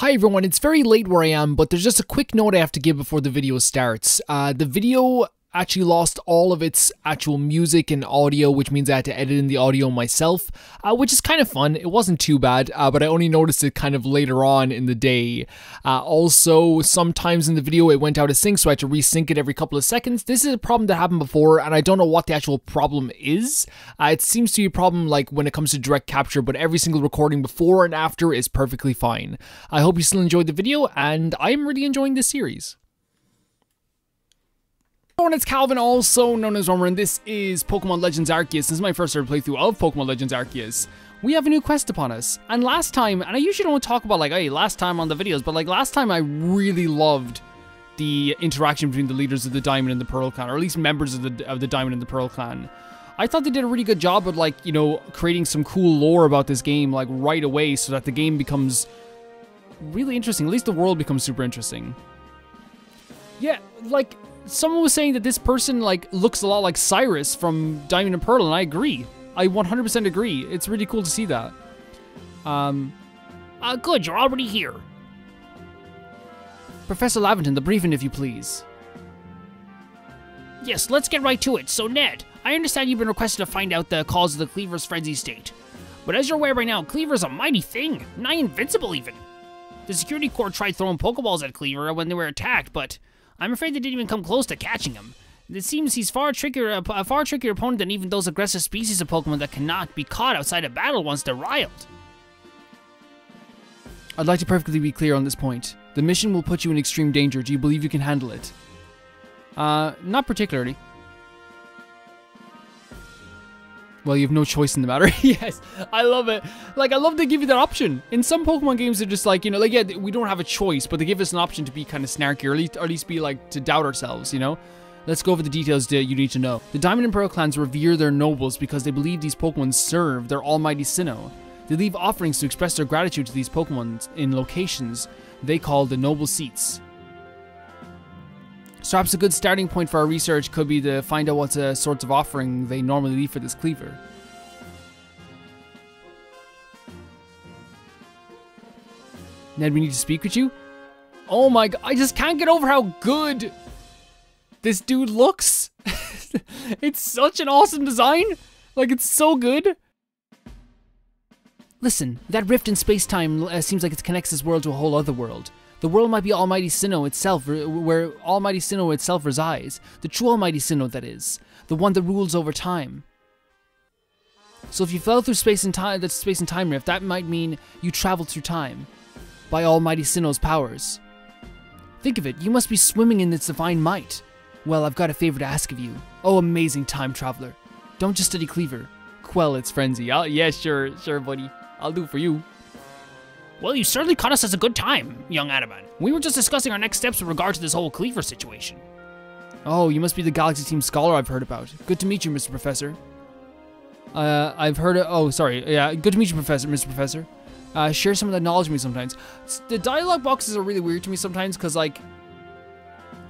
Hi everyone, it's very late where I am, but there's just a quick note I have to give before the video starts. Uh, the video actually lost all of its actual music and audio, which means I had to edit in the audio myself, uh, which is kind of fun. It wasn't too bad, uh, but I only noticed it kind of later on in the day. Uh, also, sometimes in the video it went out of sync, so I had to resync it every couple of seconds. This is a problem that happened before, and I don't know what the actual problem is. Uh, it seems to be a problem like when it comes to direct capture, but every single recording before and after is perfectly fine. I hope you still enjoyed the video, and I'm really enjoying this series everyone, it's Calvin, also known as Roamer, and this is Pokemon Legends Arceus. This is my first ever playthrough of Pokemon Legends Arceus. We have a new quest upon us, and last time, and I usually don't talk about like, hey, last time on the videos, but like last time I really loved the interaction between the leaders of the Diamond and the Pearl Clan, or at least members of the of the Diamond and the Pearl Clan. I thought they did a really good job of like, you know, creating some cool lore about this game like right away so that the game becomes really interesting. At least the world becomes super interesting. Yeah, like someone was saying that this person like looks a lot like Cyrus from Diamond and Pearl, and I agree. I 100% agree. It's really cool to see that. Um, uh, good, you're already here. Professor Laventon, the briefing, if you please. Yes, let's get right to it. So, Ned, I understand you've been requested to find out the cause of the Kleavor's frenzy state. But as you're aware by now, Kleavor's a mighty thing, nigh invincible even. The security corps tried throwing Pokeballs at Kleavor when they were attacked, but I'm afraid they didn't even come close to catching him. It seems he's far trickier, a far trickier opponent than even those aggressive species of Pokemon that cannot be caught outside of battle once they're riled. I'd like to perfectly be clear on this point. The mission will put you in extreme danger. Do you believe you can handle it? Uh, not particularly. Well, you have no choice in the matter. yes, I love it. Like, I love they give you that option. In some Pokemon games, they're just like, you know, like, yeah, we don't have a choice, but they give us an option to be kind of snarky, or at least, or at least be like, to doubt ourselves, you know? Let's go over the details that you need to know. The Diamond and Pearl clans revere their nobles because they believe these Pokemon serve their almighty Sinnoh. They leave offerings to express their gratitude to these Pokemon in locations they call the Noble Seats. So perhaps a good starting point for our research could be to find out what uh, sorts of offering they normally leave for this Kleavor. Ned, we need to speak with you? Oh my god, I just can't get over how good this dude looks. it's such an awesome design. Like, it's so good. Listen, that rift in space-time uh, seems like it connects this world to a whole other world. The world might be Almighty Sinnoh itself, where Almighty Sinnoh itself resides. The true Almighty Sinnoh, that is. The one that rules over time. So if you fell through space and time, that space and time rift, that might mean you traveled through time. By Almighty Sinnoh's powers. Think of it, you must be swimming in its divine might. Well, I've got a favor to ask of you. Oh, amazing time traveler. Don't just study Kleavor. Quell its frenzy. I'll, yeah, sure, sure, buddy. I'll do for you. Well, you certainly caught us at a good time, young Adaman. We were just discussing our next steps with regard to this whole Kleavor situation. Oh, you must be the Galaxy Team scholar I've heard about. Good to meet you, Mr. Professor. Uh, I've heard of, oh, sorry. Yeah, good to meet you, Professor, Mr. Professor. Uh, share some of that knowledge with me sometimes. The dialogue boxes are really weird to me sometimes because, like,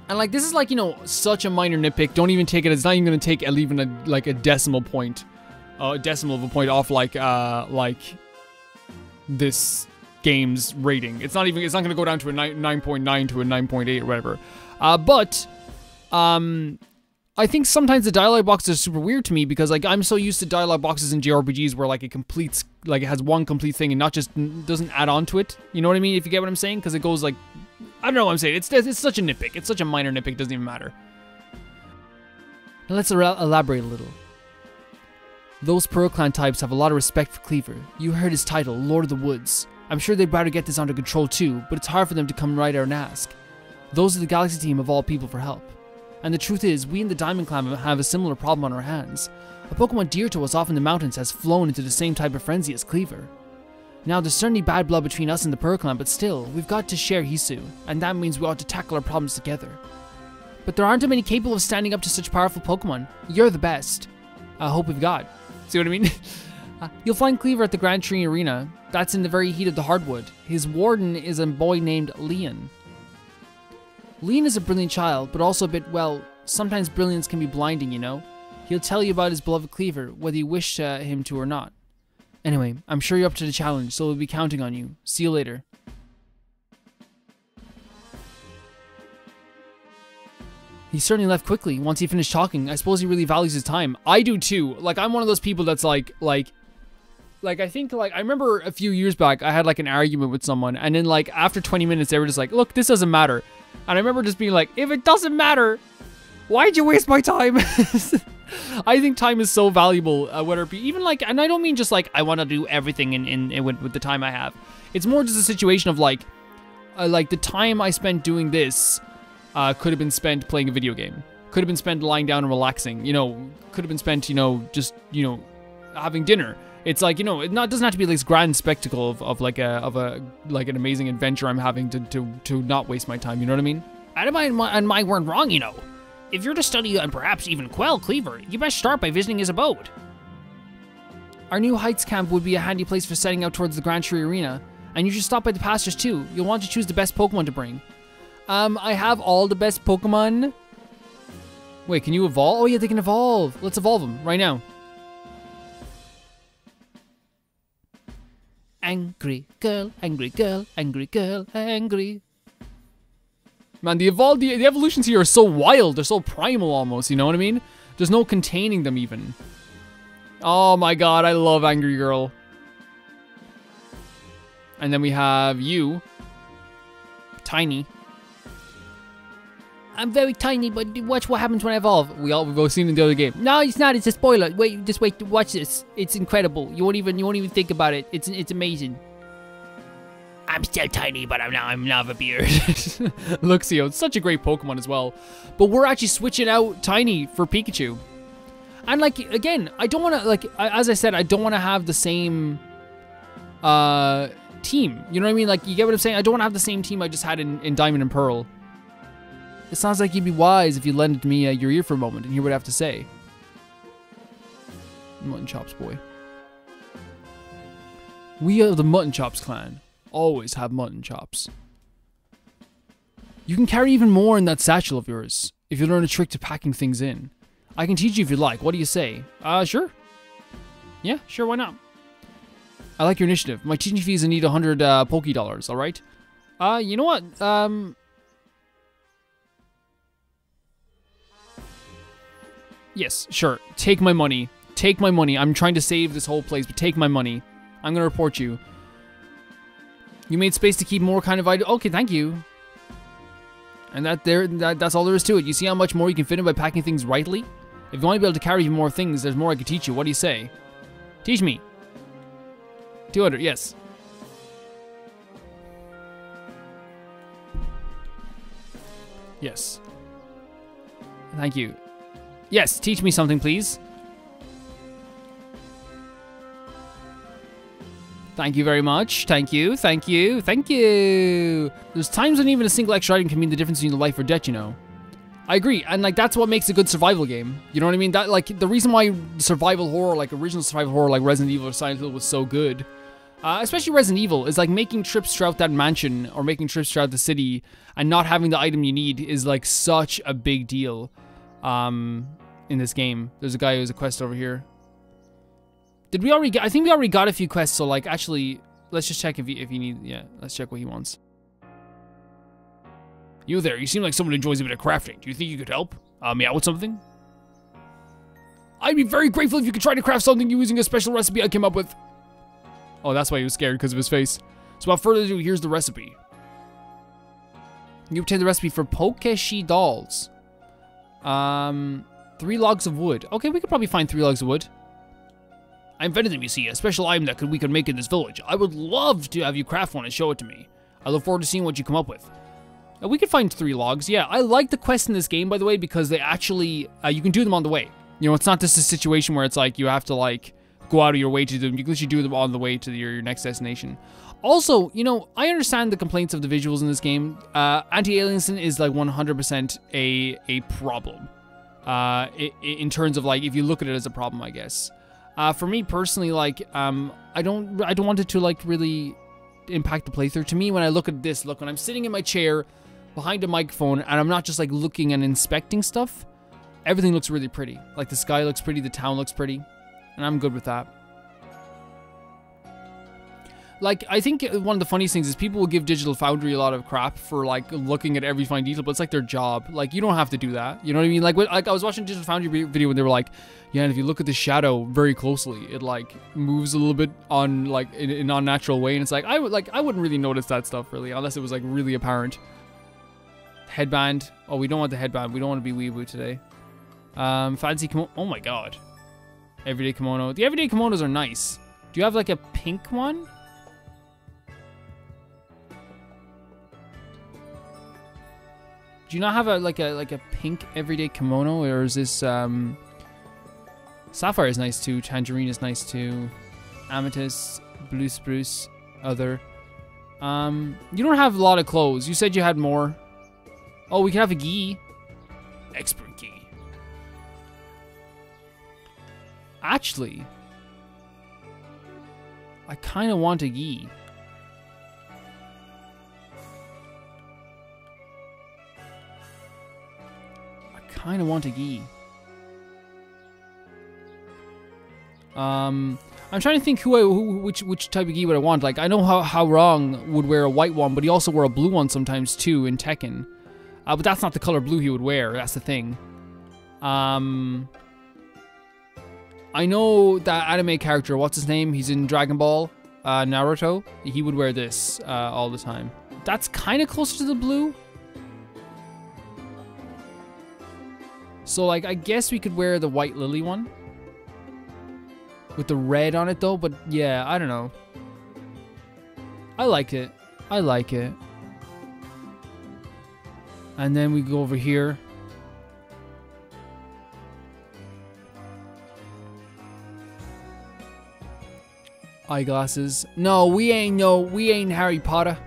and like, this is like, you know, such a minor nitpick. Don't even take it. It's not even going to take even a, like, a decimal point, uh, a decimal of a point off, like, uh, like, this game's rating. It's not even, it's not going to go down to a 9.9 to a 9.8 or whatever. Uh, but, um, I think sometimes the dialogue boxes are super weird to me because like I'm so used to dialogue boxes in JRPGs where like it completes like it has one complete thing and not just doesn't add on to it. You know what I mean? If you get what I'm saying, because it goes like I don't know what I'm saying. It's it's such a nitpick. It's such a minor nitpick. It doesn't even matter. Now let's elaborate a little. Those Pearl Clan types have a lot of respect for Kleavor. You heard his title, Lord of the Woods. I'm sure they'd rather get this under control too, but it's hard for them to come right out and ask. Those are the Galaxy team of all people for help. And the truth is, we in the Diamond Clan have a similar problem on our hands. A Pokemon dear to us off in the mountains has flown into the same type of frenzy as Kleavor. Now, there's certainly bad blood between us and the Pearl Clan, but still, we've got to share Hisui, and that means we ought to tackle our problems together. But there aren't too many capable of standing up to such powerful Pokemon. You're the best. I hope we've got. See what I mean? Uh, you'll find Kleavor at the Grand Tree Arena. That's in the very heat of the Heartwood. His warden is a boy named Lian. Lian is a brilliant child, but also a bit, well, sometimes brilliance can be blinding, you know? He'll tell you about his beloved Kleavor, whether you wish uh, him to or not. Anyway, I'm sure you're up to the challenge, so we'll be counting on you. See you later. He certainly left quickly once he finished talking. I suppose he really values his time. I do too. Like, I'm one of those people that's like, like, like I think like I remember a few years back I had like an argument with someone and then like after 20 minutes they were just like, "Look, this doesn't matter." And I remember just being like, "If it doesn't matter, why'd you waste my time?" I think time is so valuable, uh, whether it be even like, and I don't mean just like I want to do everything in, in, in with, with the time I have. It's more just a situation of like, uh, like the time I spent doing this uh, could have been spent playing a video game. Could have been spent lying down and relaxing. You know, could have been spent, you know, just you know, having dinner. It's like you know, it not doesn't have to be this grand spectacle of, of like a of a like an amazing adventure I'm having to to to not waste my time. You know what I mean? And my, my, and my weren't wrong, you know. If you're to study and perhaps even quell Kleavor, you best start by visiting his abode. Our new Heights camp would be a handy place for setting out towards the Grand Tree Arena, and you should stop by the pastures too. You'll want to choose the best Pokemon to bring. Um, I have all the best Pokemon. Wait, can you evolve? Oh yeah, they can evolve. Let's evolve them right now. Angry girl, angry girl, angry girl, angry. Man, the evolved the, the evolutions here are so wild. They're so primal almost. You know what I mean? There's no containing them even. Oh my god, I love Angry Girl. And then we have you, Tiny. I'm very tiny, but watch what happens when I evolve. We all we've all seen in the other game. No, it's not. It's a spoiler. Wait, just wait. Watch this. It's incredible. You won't even you won't even think about it. It's it's amazing. I'm still tiny, but I'm now I'm now a beard. Luxio, it's such a great Pokemon as well. But we're actually switching out Tiny for Pikachu. And like again, I don't want to like as I said, I don't want to have the same uh team. You know what I mean? Like you get what I'm saying? I don't want to have the same team I just had in, in Diamond and Pearl. It sounds like you'd be wise if you lended me uh, your ear for a moment and hear what I have to say. Mutton Chops boy. We of the Mutton Chops clan. Always have mutton chops. You can carry even more in that satchel of yours if you learn a trick to packing things in. I can teach you if you like. What do you say? Uh, sure. Yeah, sure, why not? I like your initiative. My teaching fees need 100 uh, Poke Dollars, alright? Uh, you know what? Um, Yes, sure. Take my money. Take my money. I'm trying to save this whole place, but take my money. I'm gonna report you. You made space to keep more kind of item. Okay, thank you. And that there, that, that's all there is to it. You see how much more you can fit in by packing things rightly? If you want to be able to carry even more things, there's more I could teach you. What do you say? Teach me. 200, yes. Yes. Thank you. Yes, teach me something, please. Thank you very much. Thank you. Thank you. Thank you. There's times when even a single extra item can mean the difference between life or death, you know. I agree, and like that's what makes a good survival game. You know what I mean? That like the reason why survival horror, like original survival horror, like Resident Evil or Silent Hill, was so good, uh, especially Resident Evil, is like making trips throughout that mansion or making trips throughout the city and not having the item you need is like such a big deal um, in this game. There's a guy who has a quest over here. Did we already get, I think we already got a few quests, so like actually, let's just check if he, if he need, yeah, let's check what he wants. You there, you seem like someone who enjoys a bit of crafting. Do you think you could help me out with something? I'd be very grateful if you could try to craft something using a special recipe I came up with. Oh, that's why he was scared, because of his face. So without further ado, here's the recipe. You obtain the recipe for Pokeshi dolls. Um, three logs of wood. Okay, we could probably find three logs of wood. I invented them, you see, a special item that could, we could make in this village. I would love to have you craft one and show it to me. I look forward to seeing what you come up with. Uh, we could find three logs, yeah. I like the quests in this game, by the way, because they actually, uh, you can do them on the way. You know, it's not just a situation where it's like you have to, like, go out of your way to do them. You can literally do them on the way to your, your next destination. Also, you know, I understand the complaints of the visuals in this game. Uh, Anti-aliasing is, like, 100% a, a problem. Uh, in terms of, like, if you look at it as a problem, I guess. Uh, for me personally, like, um, I don't, I don't want it to like really impact the playthrough. To me, when I look at this, look, when I'm sitting in my chair behind a microphone and I'm not just like looking and inspecting stuff, everything looks really pretty. Like the sky looks pretty, the town looks pretty, and I'm good with that. like I think one of the funniest things is people will give Digital Foundry a lot of crap for like looking at every fine detail, but it's like their job. Like you don't have to do that. You know what I mean? Like when, like I was watching Digital Foundry video when they were like, yeah, and if you look at the shadow very closely, it like moves a little bit on like in an unnatural way, and it's like I would like I wouldn't really notice that stuff really unless it was like really apparent. Headband. Oh, we don't want the headband. We don't want to be weeaboo today. Um, fancy kimono. Oh my god. Everyday kimono. The everyday kimonos are nice. Do you have like a pink one? Do you not have a like a like a pink everyday kimono, or is this um? Sapphire is nice too. Tangerine is nice too. Amethyst, blue spruce, other. Um, you don't have a lot of clothes. You said you had more. Oh, we can have a gi. Expert key. Actually, I kind of want a gi. I kind of want a gi. Um, I'm trying to think who I who, which which type of gi would I want. Like I know how how Wrong would wear a white one, but he also wore a blue one sometimes too in Tekken. Uh, but that's not the color blue he would wear. That's the thing. Um, I know that anime character. What's his name? He's in Dragon Ball, uh, Naruto. He would wear this uh, all the time. That's kind of closer to the blue. So like, I guess we could wear the white lily one with the red on it though. But yeah, I don't know. I like it. I like it. And then we go over here. Eyeglasses. No, we ain't no, we ain't Harry Potter.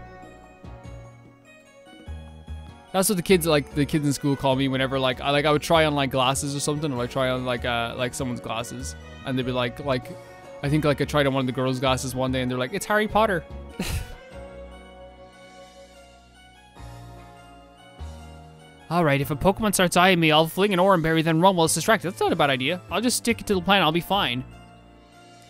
That's what the kids like the kids in school call me whenever like I like I would try on like glasses or something or like try on like uh like someone's glasses and they'd be like like I think like I tried on one of the girls' glasses one day and they're like it's Harry Potter. Alright, if a Pokemon starts eyeing me, I'll fling an Oran Berry, then run while it's distracted. That's not a bad idea. I'll just stick it to the plan, I'll be fine.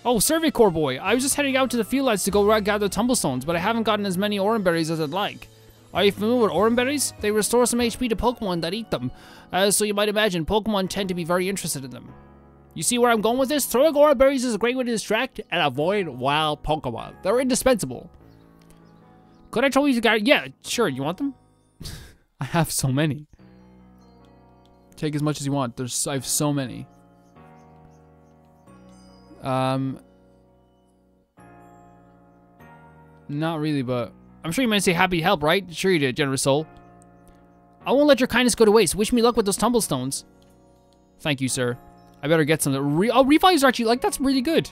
Oh, Survey Corps boy, I was just heading out to the Fieldlands to go gather tumblestones, but I haven't gotten as many Oran Berries as I'd like. Are you familiar with Oran Berries? They restore some HP to Pokemon that eat them, uh, so you might imagine Pokemon tend to be very interested in them. You see where I'm going with this? Throwing Oran Berries is a great way to distract and avoid wild Pokemon. They're indispensable. Could I tell you to get? Yeah, sure. You want them? I have so many. Take as much as you want. There's I have so many. Um Not really, but I'm sure you meant to say happy help, right? Sure you did, generous soul. I won't let your kindness go to waste. Wish me luck with those tumblestones. Thank you, sir. I better get some. Re oh, revives are actually like that's really good.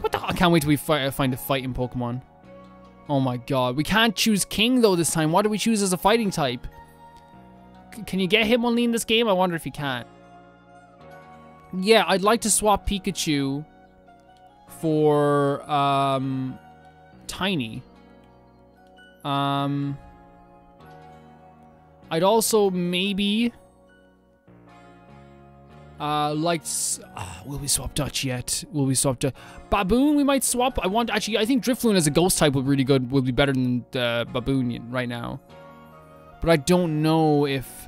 What the? I can't wait till we fi find a fighting Pokemon. Oh my god, we can't choose King though this time. Why do we choose as a fighting type? C can you get Hitmonlee in this game? I wonder if you can. Yeah, I'd like to swap Pikachu for um, Tiny. Um, I'd also maybe uh, like, uh, will we swap Dutch yet? Will we swap Dutch? Baboon, we might swap. I want, actually, I think Drifloon as a ghost type would be really good, would be better than uh, Baboon right now. But I don't know if,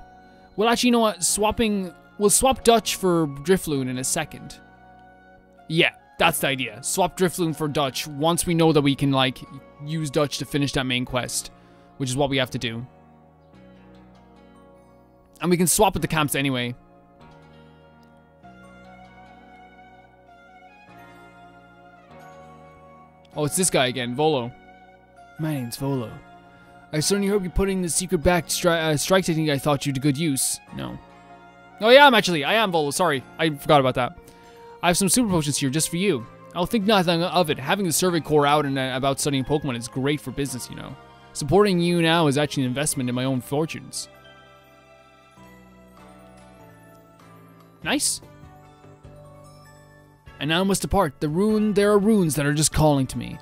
well, actually, you know what? Swapping, we'll swap Dutch for Drifloon in a second. Yeah, that's the idea. Swap Drifloon for Dutch once we know that we can, like, use Dutch to finish that main quest, which is what we have to do. And we can swap with the camps anyway. Oh, it's this guy again, Volo. My name's Volo. I certainly hope you're putting the secret back stri uh, strike technique I thought you to good use. No. Oh yeah, I'm actually. I am Volo. Sorry, I forgot about that. I have some super potions here just for you. I'll think nothing of it. Having the Survey Corps out and uh, about studying Pokemon is great for business, you know. Supporting you now is actually an investment in my own fortunes. Nice. And now I must depart. The rune, there are runes that are just calling to me.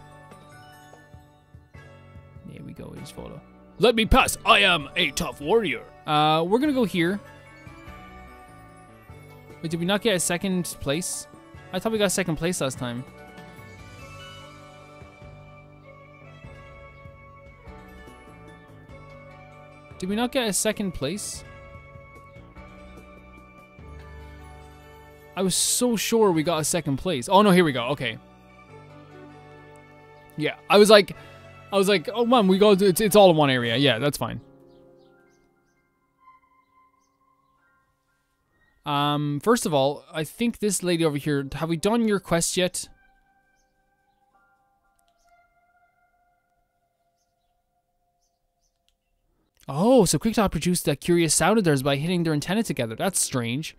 Here we go, his photo. Let me pass. I am a tough warrior. Uh, we're gonna go here. Wait, did we not get a second place? I thought we got second place last time. Did we not get a second place? I was so sure we got a second place. Oh no, here we go. Okay. Yeah, I was like, I was like, oh man, we go. It's, it's all in one area. Yeah, that's fine. Um, first of all, I think this lady over here. Have we done your quest yet? Oh, so Kricketot produced that curious sound of theirs by hitting their antenna together. That's strange.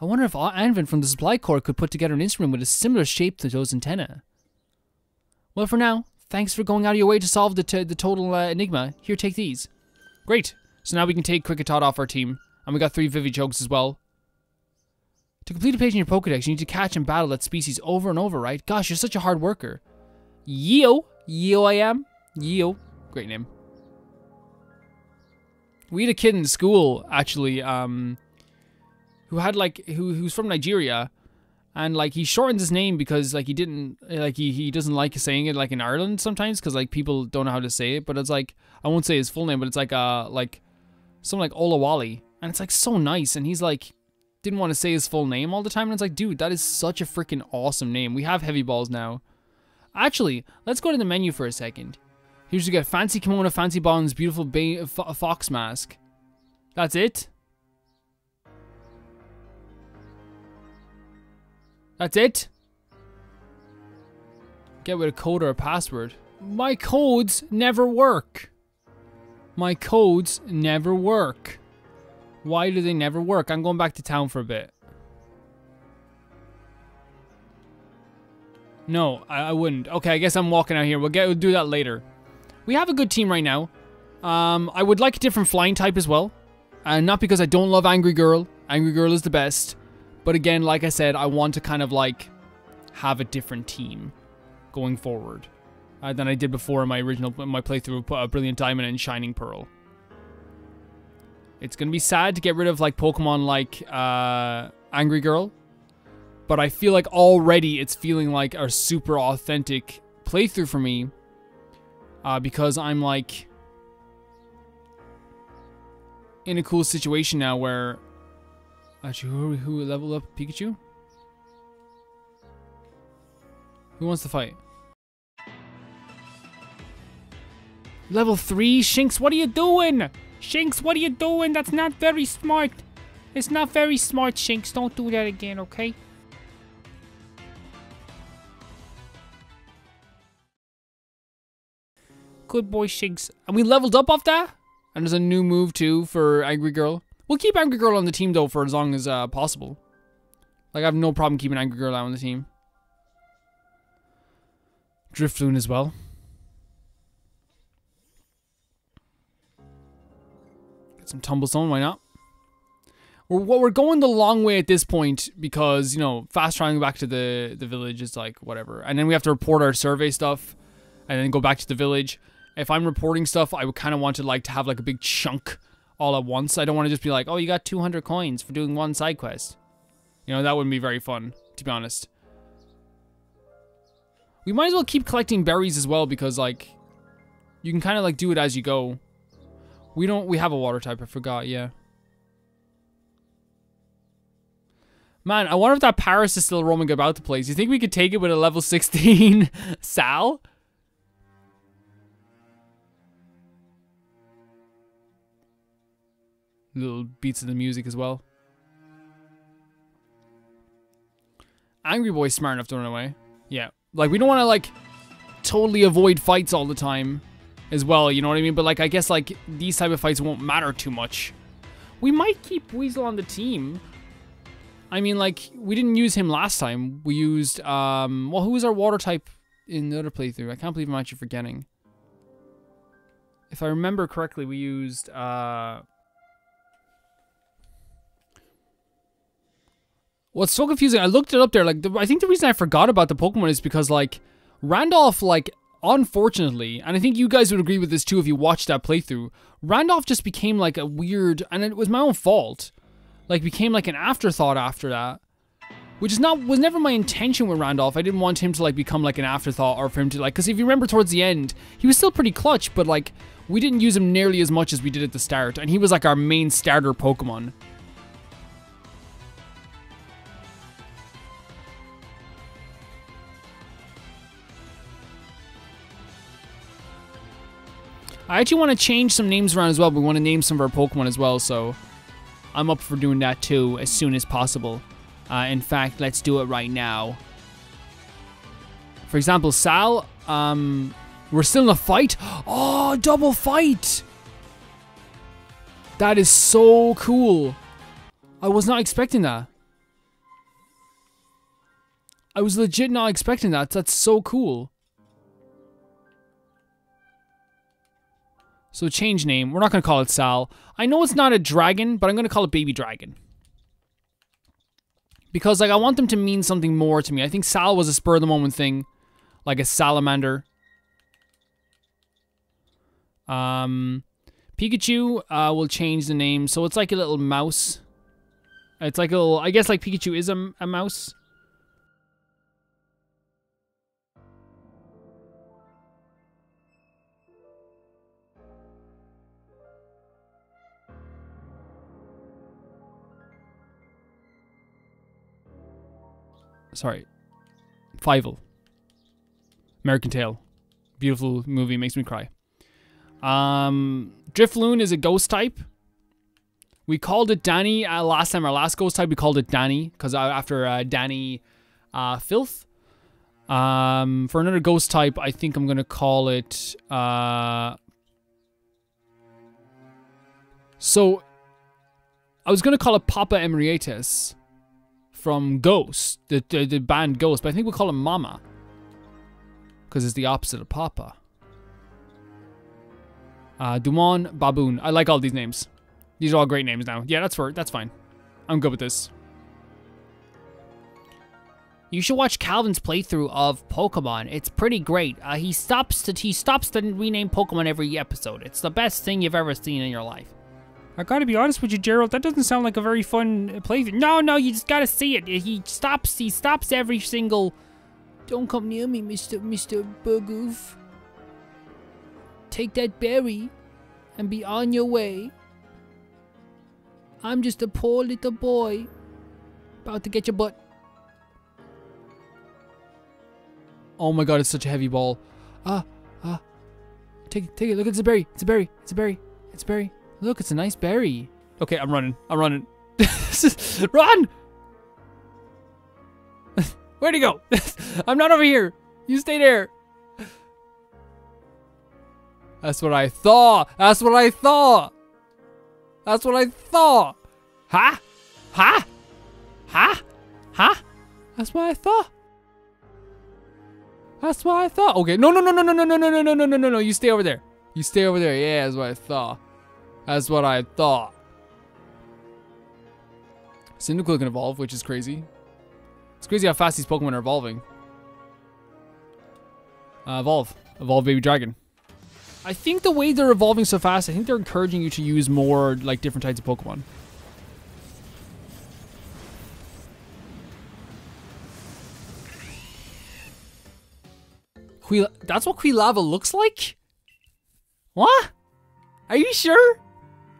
I wonder if Anvin from the supply corps could put together an instrument with a similar shape to those antennae. Well, for now, thanks for going out of your way to solve the, the total uh, enigma. Here, take these. Great. So now we can take Kricketot off our team. And we got three Vivichokes as well. To complete a page in your Pokedex, you need to catch and battle that species over and over, right? Gosh, you're such a hard worker. Yeo. Yeo I am. Yeo. Great name. We had a kid in school, actually, um, who had like who who's from Nigeria, and like he shortens his name because like he didn't like he he doesn't like saying it like in Ireland sometimes because like people don't know how to say it. But it's like I won't say his full name, but it's like uh like something like Olawale, and it's like so nice. And he's like didn't want to say his full name all the time, and it's like dude, that is such a freaking awesome name. We have heavy balls now. Actually, let's go to the menu for a second. Here's you get fancy kimono, fancy bonds, beautiful fox mask. That's it. That's it? Get with a code or a password. My codes never work. My codes never work. Why do they never work? I'm going back to town for a bit. No, I, I wouldn't. Okay, I guess I'm walking out here. We'll get we'll do that later. We have a good team right now. Um, I would like a different flying type as well. And not because I don't love Angry Girl. Angry Girl is the best. But again, like I said, I want to kind of like have a different team going forward uh, than I did before in my original my playthrough of uh, Brilliant Diamond and Shining Pearl. It's gonna be sad to get rid of like Pokemon like uh, Angry Girl, but I feel like already it's feeling like a super authentic playthrough for me uh, because I'm like in a cool situation now where Actually, who, who leveled up Pikachu? Who wants to fight? Level 3? Shinx, what are you doing? Shinx, what are you doing? That's not very smart. It's not very smart, Shinx. Don't do that again, okay? Good boy, Shinx. And we leveled up off that? And there's a new move, too, for Angry Girl. We'll keep Angry Girl on the team, though, for as long as uh, possible. Like, I have no problem keeping Angry Girl out on the team. Drifloon as well. Some Tumblestone, why not? We're, we're going the long way at this point because, you know, fast traveling back to the, the village is like, whatever. And then we have to report our survey stuff and then go back to the village. If I'm reporting stuff, I would kind of want to like to have like a big chunk all at once. I don't want to just be like, oh, you got 200 coins for doing one side quest. You know, that wouldn't be very fun, to be honest. We might as well keep collecting berries as well because, like, you can kind of, like, do it as you go. We don't, we have a water type, I forgot, yeah. Man, I wonder if that Paris is still roaming about the place. You think we could take it with a level 16 Sal? little beats of the music as well. Angry Boy's smart enough to run away. Yeah. Like, we don't want to, like, totally avoid fights all the time as well, you know what I mean? But, like, I guess, like, these type of fights won't matter too much. We might keep Weasel on the team. I mean, like, we didn't use him last time. We used, um, well, who was our water type in the other playthrough? I can't believe I'm actually forgetting. If I remember correctly, we used, uh, What's so confusing, I looked it up there, like, the, I think the reason I forgot about the Pokemon is because, like, Randolph, like, unfortunately, and I think you guys would agree with this too if you watched that playthrough, Randolph just became, like, a weird, and it was my own fault, like, became, like, an afterthought after that. which is not was never my intention with Randolph. I didn't want him to like become like an afterthought or for him to like because if you remember towards the end, he was still pretty clutch, but like we didn't use him nearly as much as we did at the start, and he was like our main starter Pokemon. I actually want to change some names around as well. We want to name some of our Pokemon as well, so I'm up for doing that too as soon as possible. Uh, in fact, let's do it right now. For example, Sal, um, we're still in a fight. Oh, double fight! That is so cool. I was not expecting that. I was legit not expecting that. That's so cool. So change name. We're not going to call it Sal. I know it's not a dragon, but I'm going to call it Baby Dragon. Because like I want them to mean something more to me. I think Sal was a spur of the moment thing. Like a salamander. Um Pikachu uh, will change the name. So it's like a little mouse. It's like a little I guess like Pikachu is a, a mouse. Sorry, Fievel. American Tail. Beautiful movie, makes me cry. Um, Drifloon is a ghost type. We called it Danny uh, last time. Our last ghost type, we called it Danny because uh, after uh, Danny uh, Filth. Um, for another ghost type, I think I'm gonna call it. Uh, so, I was gonna call it Papa Emeritus from Ghost, the, the, the band Ghost, but I think we'll call him Mama. Because it's the opposite of Papa. Uh, Dumont, Baboon. I like all these names. These are all great names now. Yeah, that's for that's fine. I'm good with this. You should watch Calvin's playthrough of Pokemon. It's pretty great. Uh, he stops to he stops to rename Pokemon every episode. It's the best thing you've ever seen in your life. I gotta be honest with you, Gerald. That doesn't sound like a very fun playthrough. No, no, you just gotta see it. He stops. He stops every single. Don't come near me, Mister Mister Burgoof. Take that berry, and be on your way. I'm just a poor little boy, about to get your butt. Oh my god, it's such a heavy ball. Ah, ah. Take it, take it. Look, it's a berry. It's a berry. It's a berry. It's a berry. Look, it's a nice berry. Okay, I'm running. I'm running. Run! Where'd he go? I'm not over here. You stay there. That's what I thought. That's what I thought. That's what I thought. Huh? Huh? Huh? Huh? That's what I thought. That's what I thought. Okay, no, no, no, no, no, no, no, no, no, no, no, no, no, no. You stay over there. You stay over there. Yeah, that's what I thought. That's what I thought. Cyndaquil can evolve, which is crazy. It's crazy how fast these Pokemon are evolving. Uh, evolve. Evolve Baby Dragon. I think the way they're evolving so fast, I think they're encouraging you to use more, like, different types of Pokemon. Quil That's what Quilava looks like? What? Are you sure?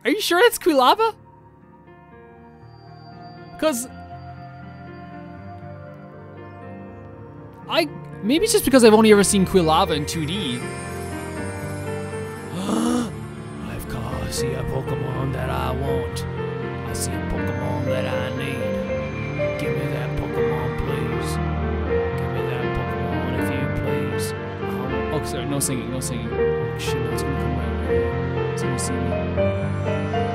Are you sure that's Quilava? Because... I... Maybe it's just because I've only ever seen Quilava in 2D. I've got to see a Pokemon that I want. I see a Pokemon that I need. Give me that Pokemon, please. Give me that Pokemon if you please. Oh, sorry, no singing, no singing. Oh shit, that's gonna come my 这么。